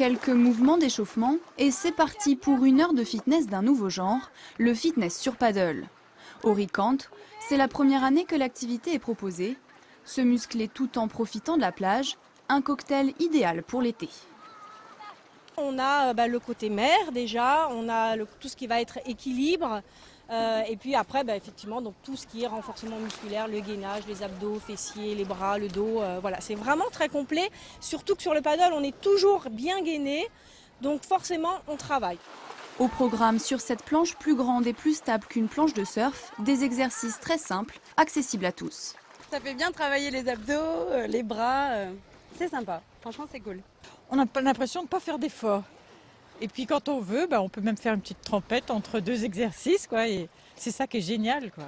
Quelques mouvements d'échauffement et c'est parti pour une heure de fitness d'un nouveau genre, le fitness sur paddle. Au Ricant, c'est la première année que l'activité est proposée. Se muscler tout en profitant de la plage, un cocktail idéal pour l'été. On a bah, le côté mer déjà, on a le- tout ce qui va être équilibre, euh, et puis après bah, effectivement donc tout ce qui est renforcement musculaire, le gainage, les abdos, fessiers, les bras, le dos, euh, voilà c'est vraiment très complet. Surtout que sur le paddle on est toujours bien gainé, donc forcément on travaille. Au programme sur cette planche plus grande et plus stable qu'une planche de surf, des exercices très simples, accessibles à tous. Ça fait bien travailler les abdos, euh, les bras. C'est sympa. Franchement, c'est cool. on n'a pas l'impression de ne pas faire d'efforts. Et puis quand on veut, bah, on peut même faire une petite trompette entre deux exercices, quoi. Et c'est ça qui est génial, quoi.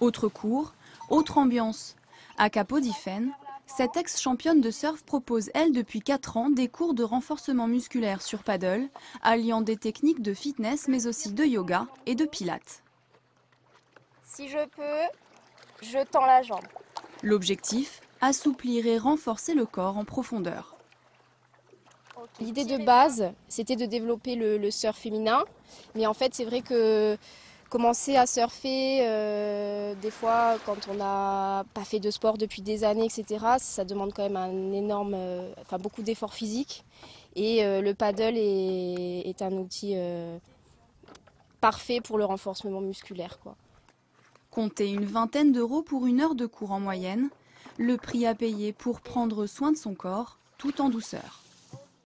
Autre cours, autre ambiance. À Capodifen, cette ex-championne de surf propose, elle, depuis 4 ans, des cours de renforcement musculaire sur paddle, alliant des techniques de fitness, mais aussi de yoga et de pilates. Si je peux, je tends la jambe. L'objectif Assouplir et renforcer le corps en profondeur. L'idée de base, c'était de développer le, le surf féminin. Mais en fait, c'est vrai que commencer à surfer, euh, des fois, quand on n'a pas fait de sport depuis des années, etc., ça demande quand même un énorme, euh, enfin beaucoup d'efforts physiques. Et euh, le paddle est, est un outil parfait pour le renforcement musculaire. Quoi. Comptez une vingtaine d'euros pour une heure de cours en moyenne, le prix à payer pour prendre soin de son corps tout en douceur.